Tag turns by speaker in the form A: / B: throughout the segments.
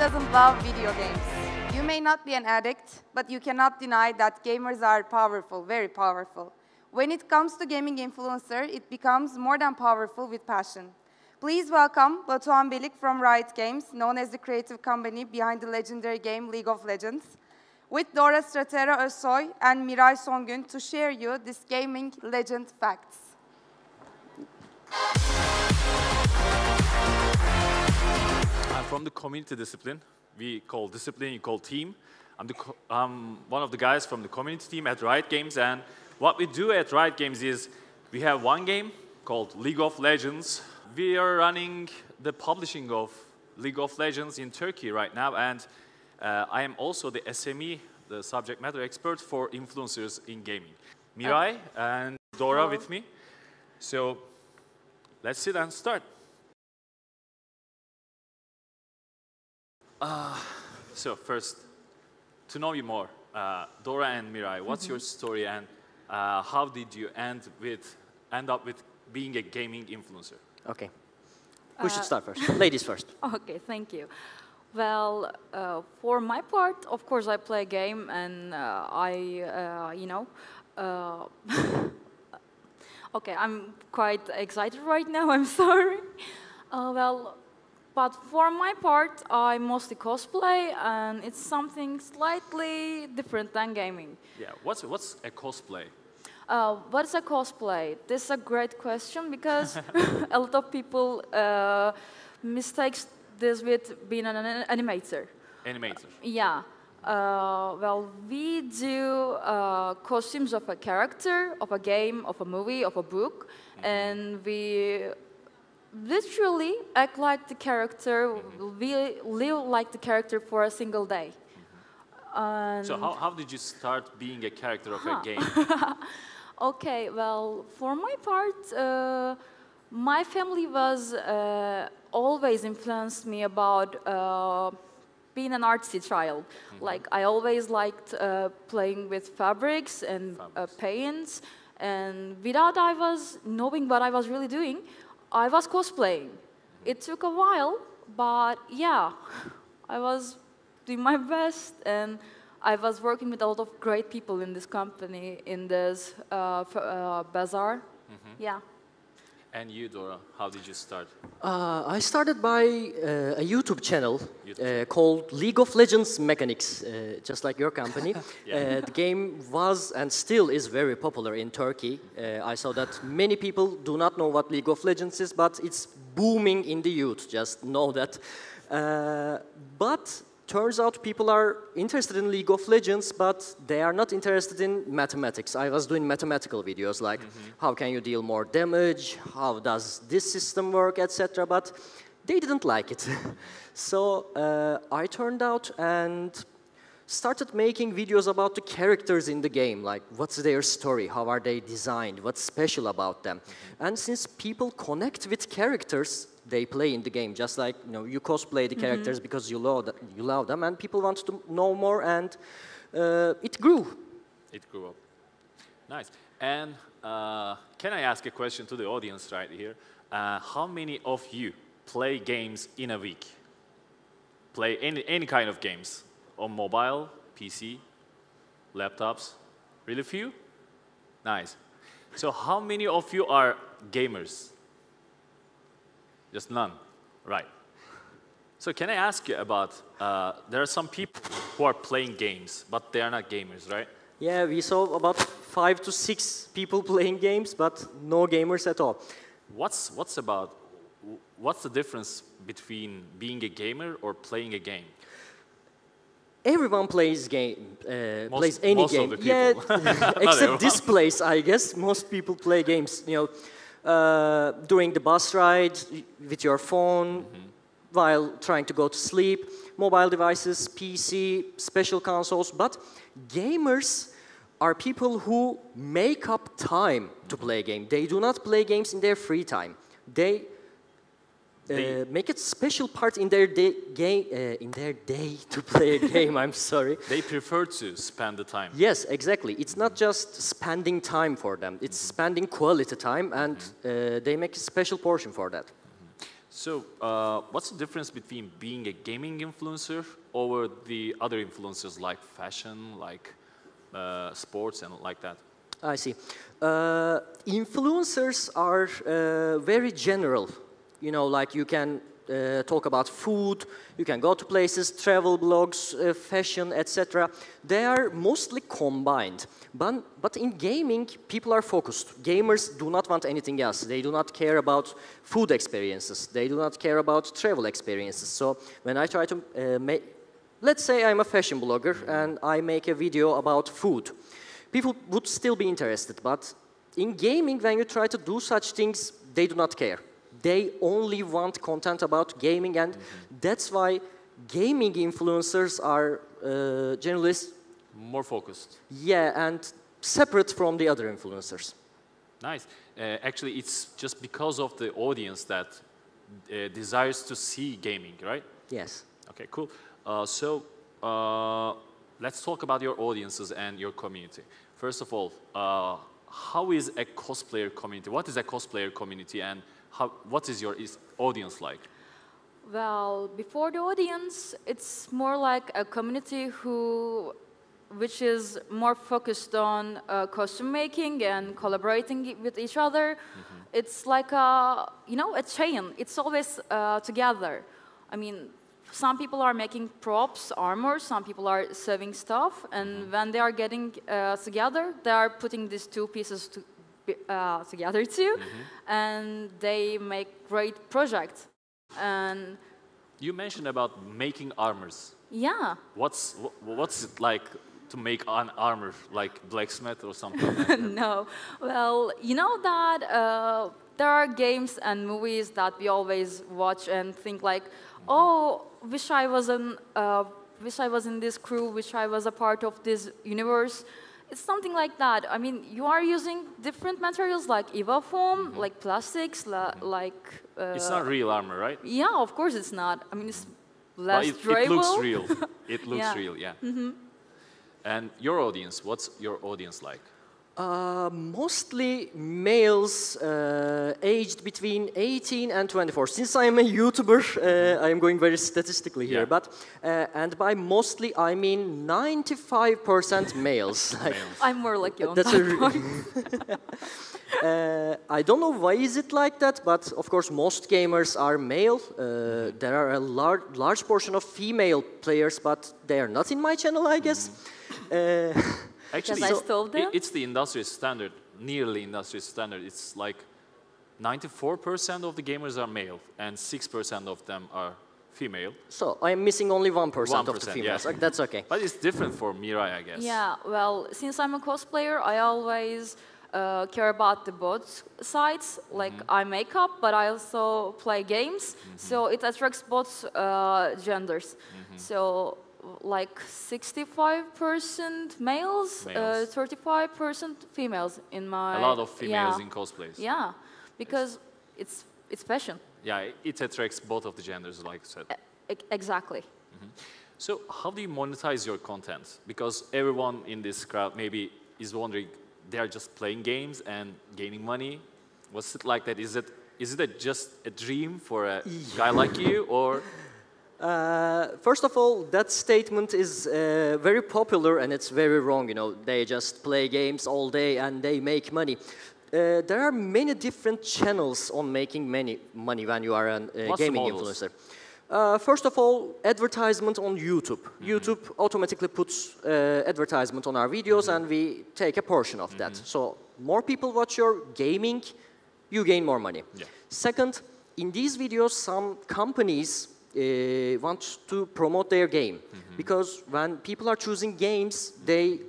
A: doesn't love video games? You may not be an addict, but you cannot deny that gamers are powerful, very powerful. When it comes to gaming influencer, it becomes more than powerful with passion. Please welcome Batuhan Belik from Riot Games, known as the creative company behind the legendary game League of Legends, with Dora Stratera Özsoy and Miray Songün to share you this gaming legend facts.
B: From the community discipline. We call discipline, you call team. I'm, the, I'm one of the guys from the community team at Riot Games, and what we do at Riot Games is we have one game called League of Legends. We are running the publishing of League of Legends in Turkey right now, and uh, I am also the SME, the subject matter expert for influencers in gaming. Miray and Dora
A: Hello.
B: with me. So let's sit and start. So first, to know you more, uh, Dora and Miray, what's your story and uh, how did you end with end up with being a gaming influencer?
C: Okay. Who should start first? Ladies first.
D: Okay, thank you. Well, uh, for my part, of course, I play a game, and uh, I, uh, you know, uh, okay, I'm quite excited right now. I'm sorry. Uh, well, but for my part, I mostly cosplay, and it's something slightly different than gaming.
B: Yeah, what's what's a cosplay?
D: Uh, what is a cosplay? This is a great question because a lot of people uh, mistakes this with being an an- animator.
B: Animator.
D: Yeah. Uh, well, we do uh, costumes of a character, of a game, of a movie, of a book, and we literally act like the character. We live like the character for a single day. And
B: So how, how did you start being a character of a game?
D: Okay, well, for my part, uh, my family was uh, always influenced me about uh, being an artsy child. Like I always liked uh, playing with fabrics and uh,
B: Fabrics.
D: paints, and without I was knowing what I was really doing, I was cosplaying. It took a while, but yeah, I was doing my best and I was working with a lot of great people in this company, in this uh, f- uh, bazaar. Yeah.
B: And you, Dora, how did you start?
C: Uh, I started by uh, a YouTube channel
B: YouTube
C: uh, called League of Legends Mechanics, uh, just like your company.
B: Yeah.
C: uh, the game was and still is very popular in Turkey. Uh, I saw that many people do not know what League of Legends is, but it's booming in the youth. Just know that. Uh, but turns out people are interested in League of Legends, but they are not interested in mathematics. I was doing mathematical videos like how can you deal more damage, how does this system work, etc. But they didn't like it. so uh, I turned out and started making videos about the characters in the game, like what's their story, how are they designed, what's special about them. And since people connect with characters, they play in the game, just like you know you cosplay the characters because you love, th- you love them, and people want to know more, and uh, it grew.
B: It grew up. Nice. And uh, can I ask a question to the audience right here? Uh, how many of you play games in a week? Play any, any kind of games on mobile, PC, laptops? Really few? Nice. So how many of you are gamers? Just none. Right. So can I ask you about, uh, there are some people who are playing games, but they are not gamers, right?
C: Yeah, we saw about five to six people playing games, but no gamers at all.
B: What's, what's about, what's the difference between being a gamer or playing a game?
C: Everyone plays game, uh,
B: Most-
C: plays any
B: most of
C: game. Yeah, except this place, I guess. Most people play games. You know, uh, during the bus ride, with your phone,
B: Mm-hmm.
C: while trying to go to sleep, mobile devices, PC, special consoles. But gamers are people who make up time to play a game. They do not play games in their free time. They
B: They-
C: uh, make it special part in their day, game, uh, in their day to play a game. I'm sorry.
B: They prefer to spend the time.
C: Yes, exactly. It's not just spending time for them. It's spending quality time, and uh, they make a special portion for that.
B: So, uh, what's the difference between being a gaming influencer over the other influencers like fashion, like uh, sports, and like that?
C: I see. Uh, influencers are uh, very general. You know, like you can uh, talk about food, you can go to places, travel blogs, uh, fashion, etc. They are mostly combined. But, but in gaming, people are focused. Gamers do not want anything else. They do not care about food experiences. They do not care about travel experiences. So when I try to uh, make, let's say I'm a fashion blogger and I make a video about food. People would still be interested, but in gaming, when you try to do such things, they do not care they only want content about gaming, and mm-hmm. that's why gaming influencers are uh, generally
B: more focused.
C: Yeah, and separate from the other influencers.
B: Nice. Uh, actually, it's just because of the audience that uh, desires to see gaming, right?
C: Yes.
B: Okay, cool. Uh, so uh, let's talk about your audiences and your community. First of all, uh, how is a cosplayer community? What is a cosplayer community, and how, what is your is audience like?
D: Well, before the audience, it's more like a community who, which is more focused on uh, costume making and collaborating with each other. Mm -hmm. It's like a, you know, a chain. It's always uh, together. I mean, some people are making props, armor, some people are sewing stuff, and mm -hmm. when they are getting uh, together, they are putting these two pieces to, uh, together too, mm -hmm. and they make great projects. And
B: you mentioned about making armors.
D: Yeah.
B: What's what's it like to make an armor, like blacksmith or something?
D: no. Well, you know that uh, there are games and movies that we always watch and think like, mm-hmm. oh, wish I was in, uh, wish I was in this crew, wish I was a part of this universe. It's something like that. I mean, you are using different materials like EVA foam, mm -hmm. like plastics, la mm-hmm. like.
B: Uh, it's not real armor, right?
D: Yeah, of course it's not. I mean, it's less
B: it,
D: durable.
B: It looks real. it looks yeah. real, yeah. Mm -hmm. And your audience, what's your audience like?
C: Uh, mostly males uh, aged between 18 and 24. Since I am a YouTuber, uh, I am going very statistically here, yeah. but uh, and by mostly I mean 95% males.
D: males. I'm more like you.
C: That's a uh, I don't know why is it like that, but of course most gamers are male. Uh, there are a large large portion of female players, but they are not in my channel, I guess. Mm.
B: Actually,
D: I stole them?
B: it's the industry standard, nearly industry standard. It's like 94% of the gamers are male and 6% of them are female.
C: So I'm missing only 1%, 1% of the females.
B: Yeah.
C: That's okay.
B: But it's different for Miray, I guess.
D: Yeah, well, since I'm a cosplayer, I always uh, care about the both sides. Like mm -hmm. I make up, but I also play games. Mm -hmm. So it attracts both uh, genders. Mm -hmm. So like 65% males, uh, 35% females in my.
B: A lot of females yeah. in cosplays.
D: Yeah, because it's it's passion.
B: Yeah, it attracts both of the genders, like I said.
D: E exactly. Mm
B: -hmm. So, how do you monetize your content? Because everyone in this crowd maybe is wondering, they are just playing games and gaining money. What's it like that? Is it is it a, just a dream for a guy like you, or
C: uh, first of all, that statement is uh, very popular and it's very wrong. You know, they just play games all day and they make money. Uh, there are many different channels on making many money when you are a uh, gaming influencer. Uh, first of all, advertisement on YouTube. Mm -hmm. YouTube automatically puts uh, advertisement on our videos mm -hmm. and we take a portion of mm -hmm. that. Mm-hmm. So more people watch your gaming, you gain more money. Yeah. Second, in these videos, some companies uh, want to promote their game. Mm -hmm. Because when people are choosing games, they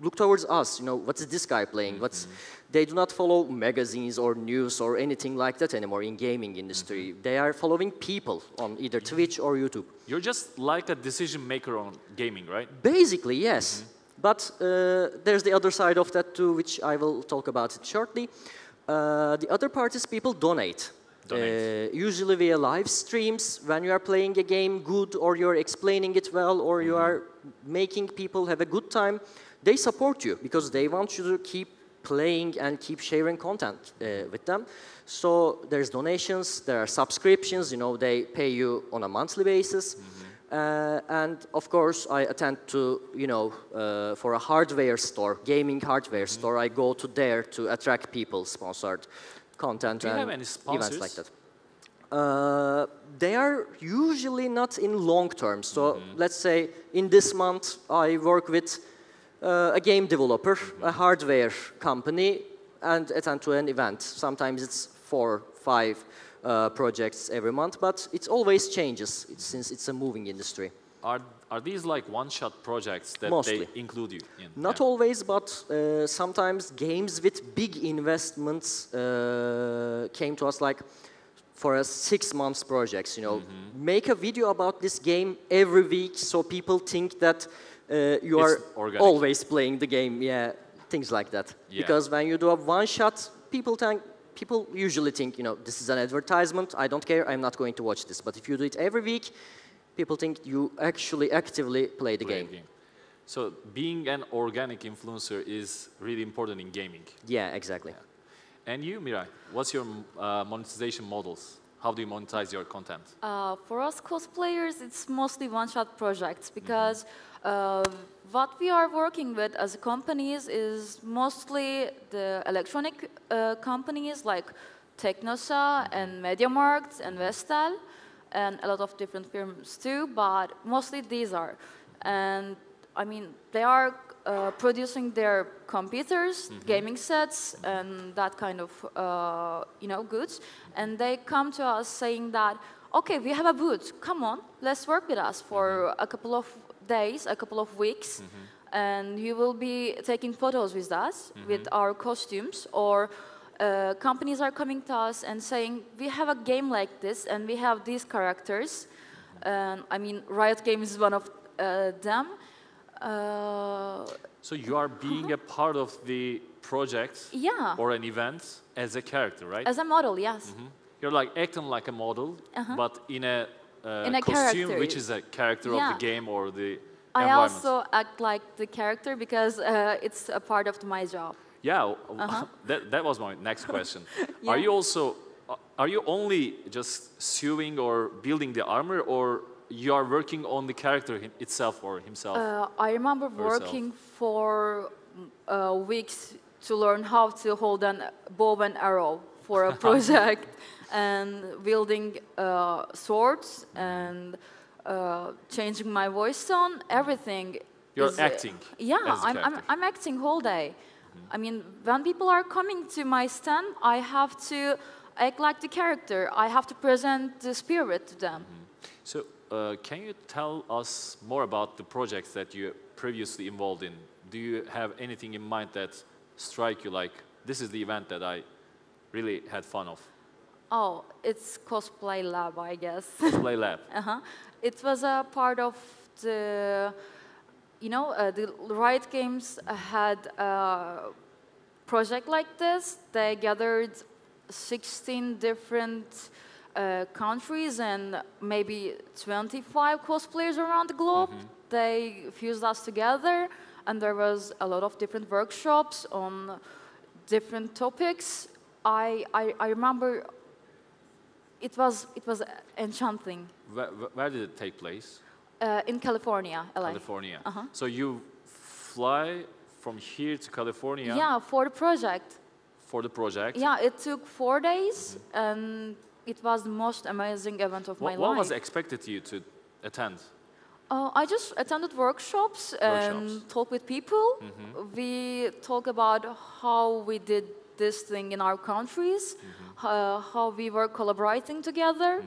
C: look towards us. You know, what's this guy playing? What's mm-hmm. they do not follow magazines or news or anything like that anymore in gaming industry. Mm -hmm. They are following people on either Twitch or YouTube.
B: You're just like a decision maker on gaming, right?
C: Basically, yes. Mm -hmm. But uh, there's the other side of that too, which I will talk about it shortly. Uh, the other part is people donate. Uh, usually via live streams when you are playing a game good or you're explaining it well or you are making people have a good time they support you because they want you to keep playing and keep sharing content uh, with them. So there's donations, there are subscriptions. You know, they pay you on a monthly basis. Uh, and of course, I attend to, you know, uh, for a hardware store, gaming hardware store, I go to there to attract people, sponsored content
B: Do you
C: and
B: have any
C: events like
B: sponsors?
C: that. Uh, they are usually not in long term. So
B: Mm-hmm.
C: let's say in this month I work with uh, a game developer,
B: Mm-hmm.
C: a hardware company, and attend to an event. Sometimes it's four, five uh, projects every month, but it always changes since it's a moving industry.
B: Are, are these like one-shot projects that
C: Mostly.
B: they include you in?
C: Not
B: Yeah.
C: always, but uh, sometimes games with big investments uh, came to us like for a six months projects. You know,
B: Mm-hmm.
C: make a video about this game every week so people think that uh, you
B: It's
C: are
B: organic.
C: always playing the game. Yeah, things like that.
B: Yeah.
C: Because when you do a one shot, people think. People usually think, you know, this is an advertisement. I don't care. I'm not going to watch this. But if you do it every week, people think you actually actively play the
B: Play
C: game.
B: game. So being an organic influencer is really important in gaming.
C: Yeah, exactly.
B: And you, Miray, what's your uh, monetization models? How do you monetize your content?
D: Uh, for us cosplayers, it's mostly one-shot projects because uh, what we are working with as companies is mostly the electronic uh, companies like Teknosa and MediaMarkt and Vestel and a lot of different firms too, but mostly these are. And I mean, they are uh, producing their computers, gaming sets, and that kind of uh, you know goods, and they come to us saying that, okay, we have a booth. Come on, let's work with us for a couple of days, a couple of weeks, and you will be taking photos with us with our costumes or. Uh, companies are coming to us and saying we have a game like this and we have these characters and i mean riot games is one of uh, them uh,
B: So you are being a part of the project
D: Yeah.
B: or an event as a character, right?
D: as a model yes
B: You're like acting like a model, but in a, uh.
D: In a
B: costume
D: character.
B: which is a character of the game or the
D: i also act like the character because uh, it's a part of my job
B: Yeah, w- that, that was my next question. Are
D: Uh-huh.
B: You also, are you only just sewing or building the armor or you are working on the character itself or himself?
D: uh, i remember
B: Yourself.
D: working for uh, weeks to learn how to hold a bow and arrow for a project and wielding uh, swords and uh, changing my voice tone everything
B: You're
D: is, uh,
B: acting
D: yeah I'm, I'm. I'm acting whole day i mean when people are coming to my stand i have to act like the character i have to present the spirit to them
B: So, uh, can you tell us more about the projects that you previously involved in? Do you have anything in mind that strike you like this is the event that I really had fun of?
D: oh it's cosplay lab i guess
B: Cosplay Lab.
D: Uh-huh. It was a part of the, you know, uh, the Riot Games had a project like this. They gathered 16 different uh, countries and maybe 25 cosplayers around the globe. They fused us together, and there was a lot of different workshops on different topics. I, I, I remember it was, it was enchanting.
B: Where, where did it take place?
D: Uh, in California, LA.
B: California.
D: Uh-huh.
B: So you fly from here to California
D: Yeah, for the project.
B: for the project.
D: Yeah, it took four days, and it was the most amazing event of my
B: life. what was expected you to attend?
D: Uh, I just attended workshops and
B: Workshops. Mm-hmm.
D: talked with people. We talk about how we did this thing in our countries,
B: Mm-hmm.
D: uh, how we were collaborating together,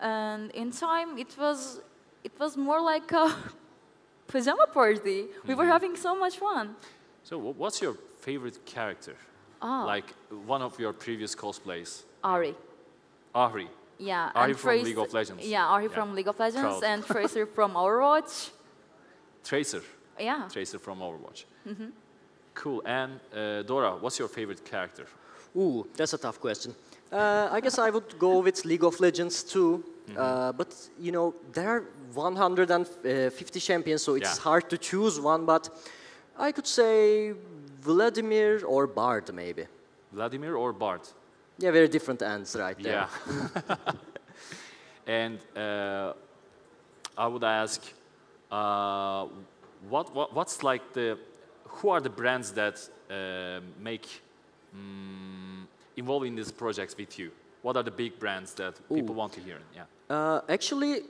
D: and in time it was it was more like a pajama party. We were
B: Mm-hmm.
D: having so much fun.
B: So what's your favorite character?
D: Ah.
B: Like one of your previous cosplays?
D: Ari.
B: Ahri.
D: Yeah.
B: Ahri
D: and
B: from
D: Trace-
B: League of Legends.
D: Yeah, Ahri
B: Yeah.
D: from League of Legends
B: Proud.
D: and Tracer from Overwatch.
B: Tracer.
D: Yeah.
B: Tracer from Overwatch.
D: Mm-hmm.
B: Cool. And uh, Dora, what's your favorite character?
C: Ooh, that's a tough question. Uh, I guess I would go with League of Legends too. Uh, but you know, there are 150 champions, so it's
B: Yeah.
C: hard to choose one. But I could say Vladimir or Bard, maybe.
B: Vladimir or Bart?
C: Yeah, very different ends right there.
B: Yeah. and uh, I would ask, uh, what, what, what's like the, who are the brands that uh, make, mm, involved in these projects with you? What are the big brands that people want to hear? Yeah.
C: Uh, actually,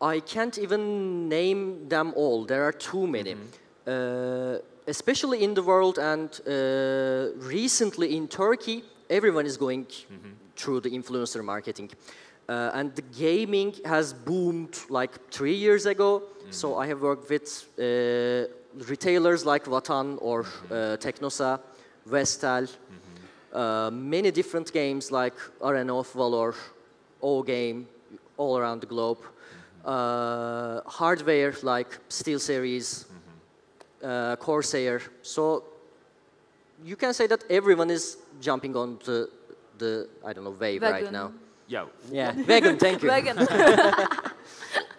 C: I can't even name them all. There are too many. Uh, especially in the world and uh, recently in Turkey, everyone is going through the influencer marketing. Uh, and the gaming has boomed like three years ago. So I have worked with uh, retailers like Vatan or uh, Teknosa, Vestel, uh, many different games like Arena of Valor, O Game, all around the globe. Uh, hardware like SteelSeries, uh, Corsair. So you can say that everyone is jumping on the, the I don't know, wave right now.
B: Yeah.
C: Yeah, vegan, thank you.
D: Wagon.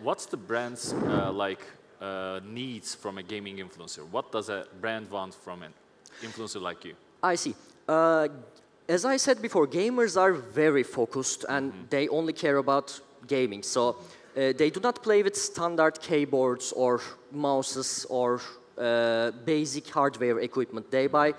B: What's the brand's uh, like uh, needs from a gaming influencer? What does a brand want from an influencer like you?
C: I see. Uh, as I said before, gamers are very focused and they only care about gaming. So uh, they do not play with standard keyboards or mouses or uh, basic hardware equipment. They buy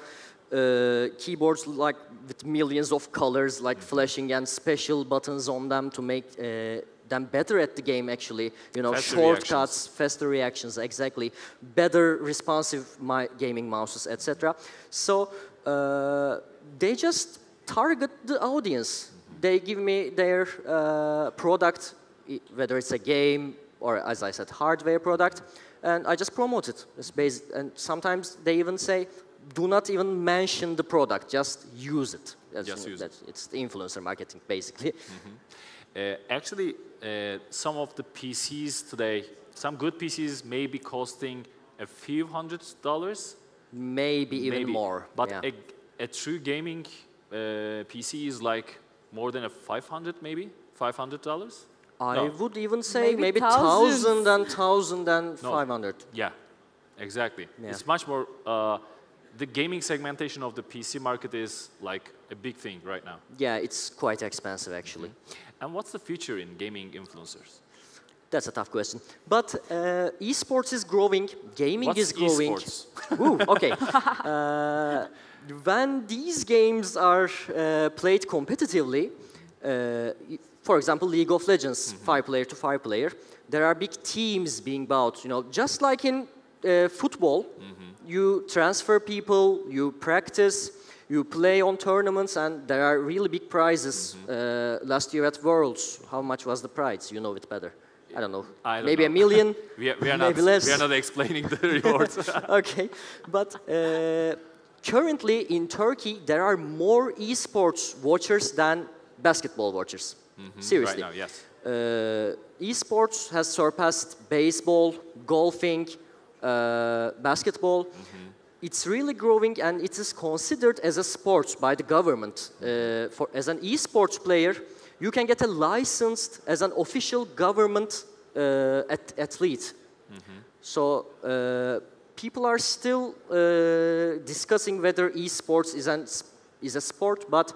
C: uh, keyboards like with millions of colors, like flashing and special buttons on them to make uh, them better at the game. Actually, you know,
B: Faster
C: shortcuts
B: reactions.
C: faster reactions, exactly, better responsive mi- gaming mouses, etc. So uh, they just target the audience. They give me their uh, product, whether it's a game or, as I said, hardware product, and I just promote it. It's based, and sometimes they even say, "Do not even mention the product; just use it." That's,
B: Just use it.
C: It's influencer marketing, basically.
B: Uh, actually, uh, some of the PCs today, some good PCs may be costing a few hundred dollars,
C: Maybe even
B: maybe.
C: more.
B: But
C: yeah.
B: a, a true gaming uh, PC is like more than a 500 maybe, 500 dollars.
C: I
B: No.
C: would even say
D: Maybe
C: maybe,
D: thousands.
C: thousand and thousand and
B: No.
C: five hundred.
B: Yeah, exactly.
C: Yeah.
B: It's much more. Uh, the gaming segmentation of the PC market is like a big thing right now.
C: Yeah, it's quite expensive actually.
B: And what's the future in gaming influencers?
C: That's a tough question. But uh, esports is growing, gaming
B: What's
C: is growing.
B: esports?
C: Ooh, okay. uh, when these games are uh, played competitively, uh, for example, League of Legends, five player to five player, there are big teams being built. You know, just like in uh, football, you transfer people, you practice, you play on tournaments, and there are really big prizes. Uh, last year at Worlds, how much was the prize? You know it better. I don't know.
B: I don't
C: Maybe a million.
B: We are, we are not.
C: maybe less.
B: We are not explaining the rewards.
C: okay, but uh, currently in Turkey there are more esports watchers than basketball watchers. Seriously,
B: right now, yes.
C: uh, esports has surpassed baseball, golfing, uh, basketball. It's really growing, and it is considered as a sport by the government. Uh, for as an esports player, you can get a licensed as an official government uh, at, athlete. So uh, people are still uh, discussing whether esports is an is a sport, but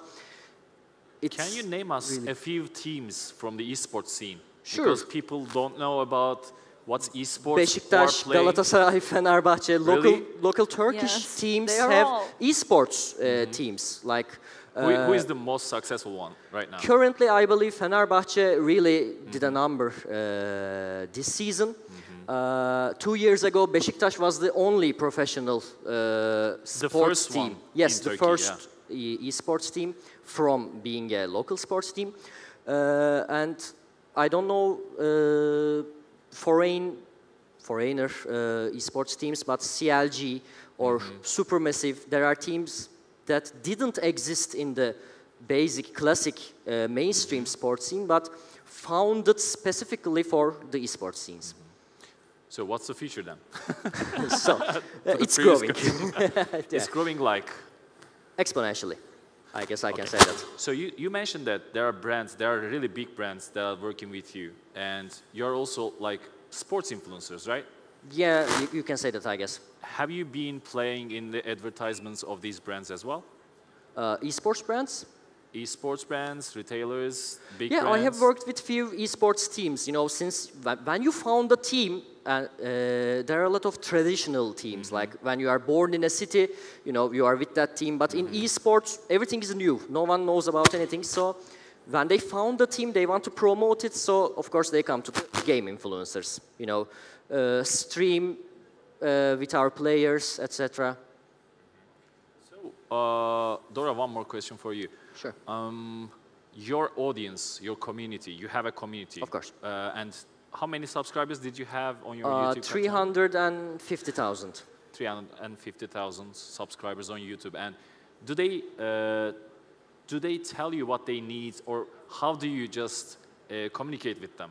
C: it's
B: Can you name us
C: really-
B: a few teams from the esports scene?
C: Sure.
B: Because people don't know about what's esports.
C: Beşiktaş,
B: or playing.
C: Local, Fenerbahçe, local
B: Really?
C: local Turkish
D: Yes,
C: teams
D: they are
C: have
D: all.
C: esports uh, teams. Like
B: Who, who
C: uh,
B: the most successful one right now?
C: currently, I believe Fenerbahçe really did a number uh, this season. Uh, two years ago, Beşiktaş was the only professional uh, sports
B: first
C: team.
B: one
C: yes, the
B: Turkey,
C: first e- esports team from being a local sports team. Uh, and I don't know uh, foreign foreigner uh, esports teams, but CLG or Supermassive, there are teams that didn't exist in the basic classic uh, mainstream sports scene, but founded specifically for the esports scenes.
B: So what's the future then?
C: so uh, it's
B: previous
C: growing
B: It's growing like.
C: exponentially. I guess I can say that.
B: So you, you mentioned that there are brands, there are really big brands that are working with you, and you're also like sports influencers, right?
C: Yeah, you, you can say that, I guess.
B: Have you been playing in the advertisements of these brands as well?
C: Uh, esports brands?
B: Esports brands, retailers, big
C: Yeah,
B: brands?
C: I have worked with few esports teams. You know, since when you found a team, uh, uh, there are a lot of traditional teams. Like when you are born in a city, you know, you are with that team. But in esports, everything is new. No one knows about anything. So when they found the team, they want to promote it. So of course they come to the game influencers. You know, uh, stream uh, with our players, etc.
B: Uh, Dora, one more question for you.
C: Sure.
B: Um, your audience, your community, you have a community.
C: Of course.
B: Uh, and how many subscribers did you have on your
C: Uh,
B: YouTube?
C: 350,000.
B: 350,000 subscribers on YouTube. And do they, uh, do they tell you what they need or how do you just uh, communicate with them?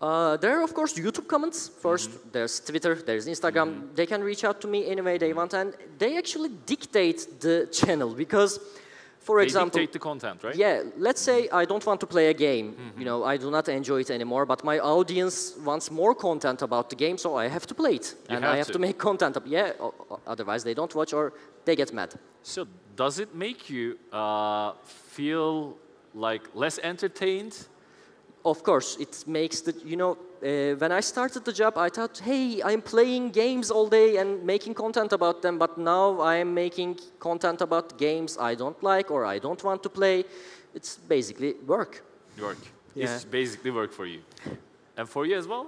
C: Uh, there are, of course, YouTube comments 1st
B: Mm-hmm.
C: There's Twitter, there's Instagram. They can reach out to me any way they want, and they actually dictate the channel because, for
B: They
C: example,
B: dictate the content, right?
C: yeah, let's say I don't want to play a game.
B: Mm-hmm.
C: You know, I do not enjoy it anymore, but my audience wants more content about the game, so I have to play it,
B: You
C: and
B: have
C: I have
B: to.
C: to. make content. Up. Yeah, otherwise they don't watch or they get mad.
B: So does it make you uh, feel like less entertained?
C: Of course, it makes the, you know, uh, when I started the job, I thought, hey, I'm playing games all day and making content about them, but now I am making content about games I don't like or I don't want to play. It's basically work.
B: Work.
C: Yeah.
B: It's basically work for you. And for you as well?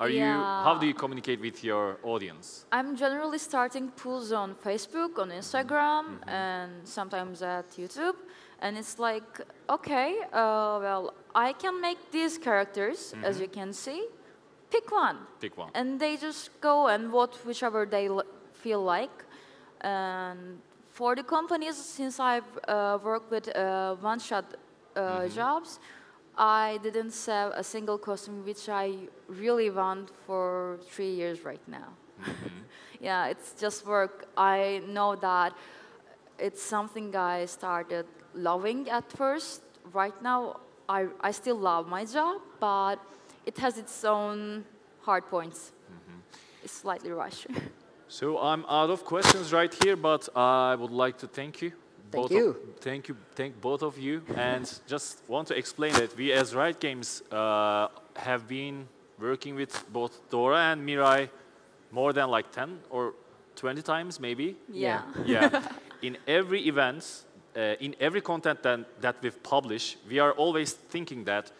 B: Are you,
D: Yeah.
B: how do you communicate with your audience?
D: I'm generally starting pools on Facebook, on Instagram, and sometimes at YouTube. And it's like, okay, uh, well, I can make these characters, as you can see. Pick one.
B: Pick one.
D: And they just go and vote whichever they l- feel like. And for the companies, since I've uh, worked with uh, one-shot uh, jobs, I didn't sell a single costume, which I really want for three years right now. yeah, it's just work. I know that it's something I started loving at first. Right now, I, I still love my job, but it has its own hard points. It's slightly rushed.
B: So I'm out of questions right here, but I would like to thank you.
C: Thank
B: both
C: you.
B: Of, thank you. Thank both of you. and just want to explain that we as Riot Games uh, have been working with both Dora and Miray more than like 10 or 20 times maybe.
D: yeah.
B: yeah. In every event, uh, in every content that, that we've published, we are always thinking that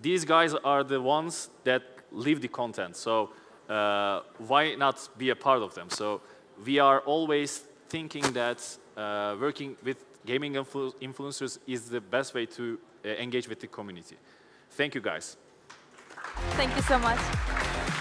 B: these guys are the ones that live the content. So uh, why not be a part of them? So we are always thinking that uh, working with gaming influ- influencers is the best way to uh, engage with the community. Thank you, guys.
D: Thank you so much.